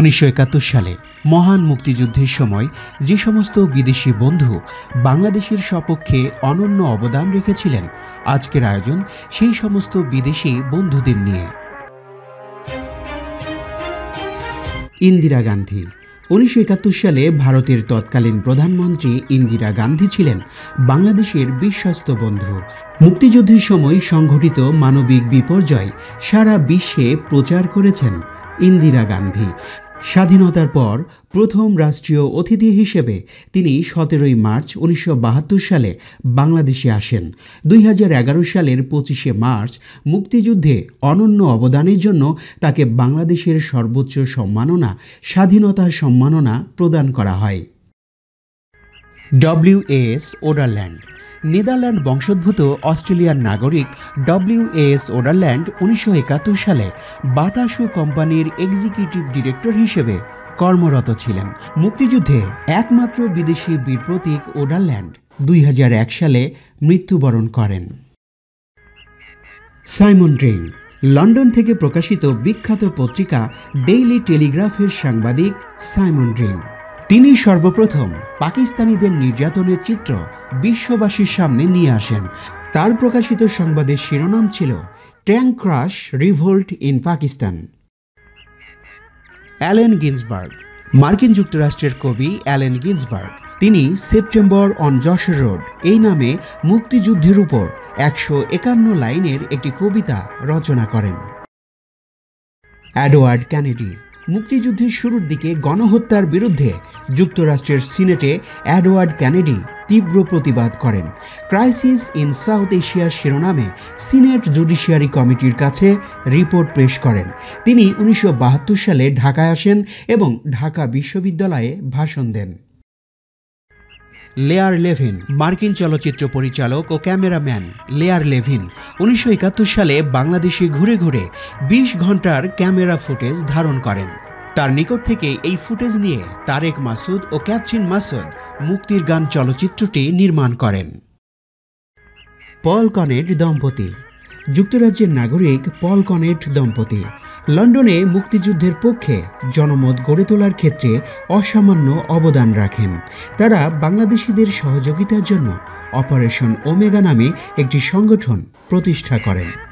উনিশশো একাত্তর সালে মহান মুক্তিযুদ্ধের সময় যে সমস্ত বিদেশি বন্ধু বাংলাদেশের সপক্ষে অনন্য অবদান রেখেছিলেন, আজকের আয়োজন সেই সমস্ত বিদেশি বন্ধুদের নিয়ে। ইন্দিরা গান্ধী উনিশশো একাত্তর সালে ভারতের তৎকালীন প্রধানমন্ত্রী ইন্দিরা গান্ধী ছিলেন বাংলাদেশের বিশ্বস্ত বন্ধু। মুক্তিযুদ্ধের সময় সংঘটিত মানবিক বিপর্যয় সারা বিশ্বে প্রচার করেছেন ইন্দিরা গান্ধী। স্বাধীনতার পর প্রথম রাষ্ট্রীয় অতিথি হিসেবে তিনি সতেরোই মার্চ উনিশশো বাহাত্তর সালে বাংলাদেশে আসেন। দুই হাজার এগারো সালের পঁচিশে মার্চ মুক্তিযুদ্ধে অনন্য অবদানের জন্য তাকে বাংলাদেশের সর্বোচ্চ সম্মাননা স্বাধীনতার সম্মাননা প্রদান করা হয়। ডব্লিউ এস ওডারল্যান্ড নেদারল্যান্ড বংশোদ্ভূত অস্ট্রেলিয়ান নাগরিক ডব্লিউ এস ওডারল্যান্ড উনিশশো একাত্তর সালে বাটাসু কোম্পানির এক্সিকিউটিভ ডিরেক্টর হিসেবে কর্মরত ছিলেন। মুক্তিযুদ্ধে একমাত্র বিদেশি বীর প্রতীক ওডারল্যান্ড দুই হাজার এক সালে মৃত্যুবরণ করেন। সাইমন ড্রেইন লন্ডন থেকে প্রকাশিত বিখ্যাত পত্রিকা ডেইলি টেলিগ্রাফের সাংবাদিক সাইমন ড্রেইন তিনি সর্বপ্রথম পাকিস্তানিদের নির্যাতনের চিত্র বিশ্ববাসীর সামনে নিয়ে আসেন। তার প্রকাশিত সংবাদের শিরোনাম ছিল tank crash revolt in Pakistan. Allen Ginsberg, মার্কিন যুক্তরাষ্ট্রের কবি অ্যালেন গিন্সবার্গ। তিনি সেপ্টেম্বর অন যশোর রোড, এই নামে মুক্তিযুদ্ধের উপর একশো একান্ন লাইনের একটি কবিতা রচনা করেন। অ্যাডওয়ার্ড ক্যানেডি মুক্তিযুদ্ধের শুরুর দিকে গণহত্যার বিরুদ্ধে যুক্তরাষ্ট্রের সিনেটে অ্যাডওয়ার্ড ক্যানেডি তীব্র প্রতিবাদ করেন। ক্রাইসিস ইন সাউথ এশিয়া শিরোনামে সিনেট জুডিশিয়ারি কমিটির কাছে রিপোর্ট পেশ করেন। তিনি উনিশশো বাহাত্তর সালে ঢাকায় আসেন এবং ঢাকা বিশ্ববিদ্যালয়ে ভাষণ দেন। লেয়ার লেভিন মার্কিন চলচ্চিত্র পরিচালক ও ক্যামেরাম্যান। লেয়ার লেভিন উনিশশো একাত্তর সালে বাংলাদেশে ঘুরে ঘুরে ২০ ঘণ্টার ক্যামেরা ফুটেজ ধারণ করেন। তার নিকট থেকে এই ফুটেজ নিয়ে তারেক মাসুদ ও ক্যাথরিন মাসুদ মুক্তির গান চলচ্চিত্রটি নির্মাণ করেন। পল কনেট দম্পতি। যুক্তরাজ্যের নাগরিক পল কনেট দম্পতি। লন্ডনে মুক্তিযুদ্ধের পক্ষে জনমত গড়ে তোলার ক্ষেত্রে অসামান্য অবদান রাখেন। তারা বাংলাদেশিদের সহযোগিতার জন্য অপারেশন ওমেগা নামে একটি সংগঠন প্রতিষ্ঠা করেন।